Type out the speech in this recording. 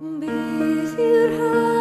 Bydd yw'r